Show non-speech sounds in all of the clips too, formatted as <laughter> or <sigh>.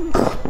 Mm-hmm. <laughs>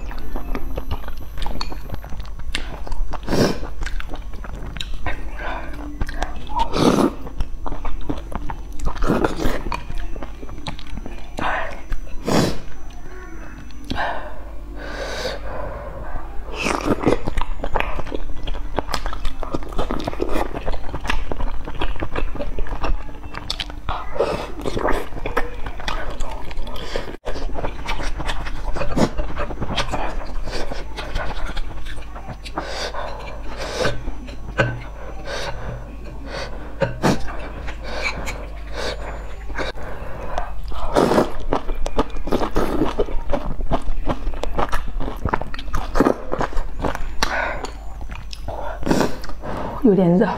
有点热。